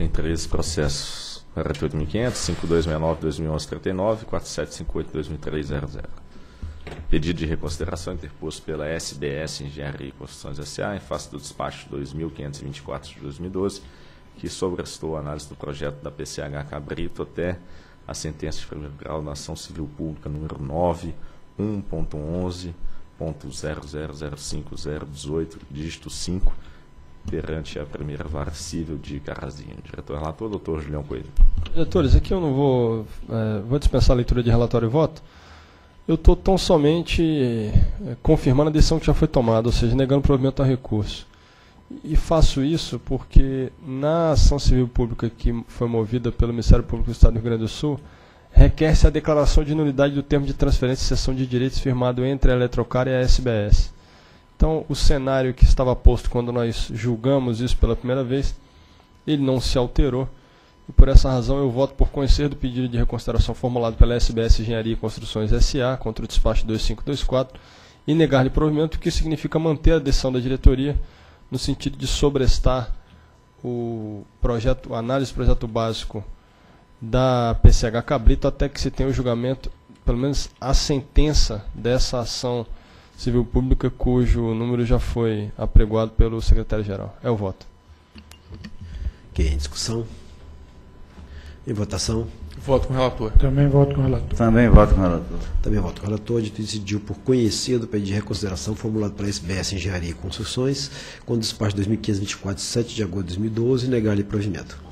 Tem três processos. 48.500, 5269, 2011, 39, 4758, 2003, 00. Pedido de reconsideração interposto pela SBS Engenharia e Construções S.A. em face do despacho 2524 de 2012, que sobrestou a análise do projeto da PCH Cabrito até a sentença de primeiro grau na ação civil pública número 9, 1.11.0005018, dígito 5, perante a primeira vara civil de Carazinho. Diretor relator, doutor Julião Coelho. Diretores, aqui eu não vou, é, vou dispensar a leitura de relatório e voto. Eu estou tão somente é, confirmando a decisão que já foi tomada, ou seja, negando o provimento a recurso. E faço isso porque na ação civil pública que foi movida pelo Ministério Público do Estado do Rio Grande do Sul, requer-se a declaração de nulidade do termo de transferência e cessão de direitos firmado entre a Eletrocar e a SBS. Então, o cenário que estava posto quando nós julgamos isso pela primeira vez, ele não se alterou. E por essa razão eu voto por conhecer do pedido de reconsideração formulado pela SBS Engenharia e Construções SA contra o despacho 2524 e negar-lhe provimento, o que significa manter a decisão da diretoria no sentido de sobrestar o projeto, a análise do projeto básico da PCH Cabrito até que se tenha o julgamento, pelo menos a sentença dessa ação civil pública cujo número já foi apregoado pelo secretário-geral. É o voto. Ok, em discussão. Em votação. Voto com o relator. Também voto com o relator. Também voto com o relator. Também voto com o relator. A decidiu por conhecido pedido de reconsideração formulado pela SBS Engenharia e Construções, com despacho 2015-24, 7 de agosto de 2012, e negar-lhe provimento.